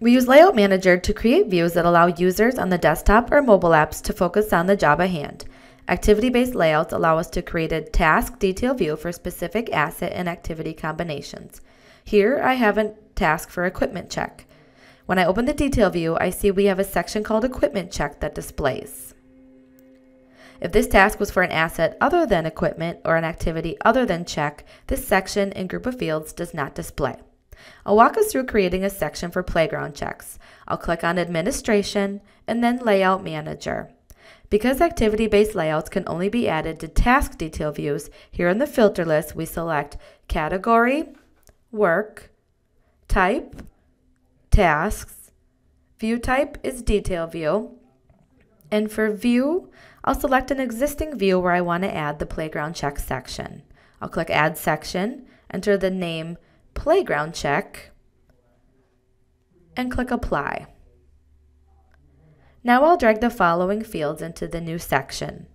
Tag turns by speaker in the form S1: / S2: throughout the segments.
S1: We use Layout Manager to create views that allow users on the desktop or mobile apps to focus on the job at hand. Activity-based layouts allow us to create a task detail view for specific asset and activity combinations. Here I have a task for equipment check. When I open the detail view, I see we have a section called equipment check that displays. If this task was for an asset other than equipment or an activity other than check, this section and group of fields does not display. I'll walk us through creating a section for playground checks. I'll click on Administration and then Layout Manager. Because activity-based layouts can only be added to task detail views, here in the filter list we select Category, Work, Type, Tasks, View type is Detail View, and for View, I'll select an existing view where I want to add the playground check section. I'll click Add Section, enter the name Playground Check, and click Apply. Now I'll drag the following fields into the new section.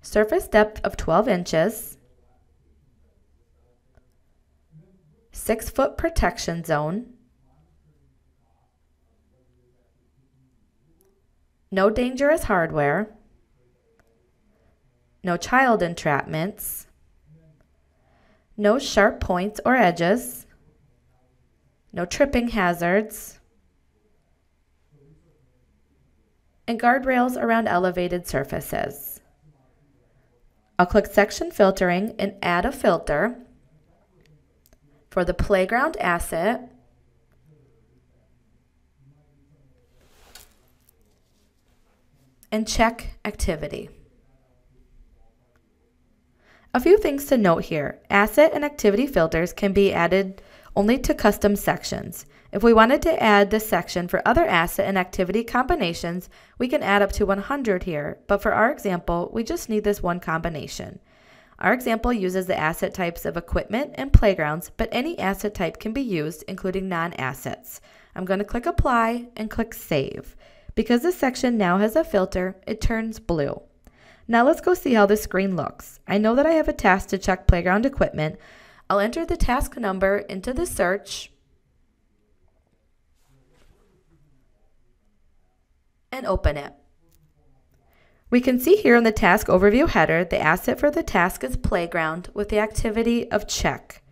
S1: Surface depth of 12 inches, 6 foot protection zone, no dangerous hardware, no child entrapments, no sharp points or edges, no tripping hazards, and guardrails around elevated surfaces. I'll click Section Filtering and add a filter for the playground asset and check activity. A few things to note here. Asset and activity filters can be added only to custom sections. If we wanted to add this section for other asset and activity combinations, we can add up to 100 here, but for our example, we just need this one combination. Our example uses the asset types of equipment and playgrounds, but any asset type can be used, including non-assets. I'm going to click Apply and click Save. Because this section now has a filter, it turns blue. Now let's go see how this screen looks. I know that I have a task to check playground equipment. I'll enter the task number into the search and open it. We can see here in the task overview header, the asset for the task is playground with the activity of check.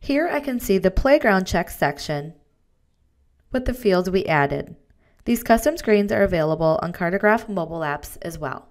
S1: Here I can see the playground check section with the fields we added. These custom screens are available on Cartegraph mobile apps as well.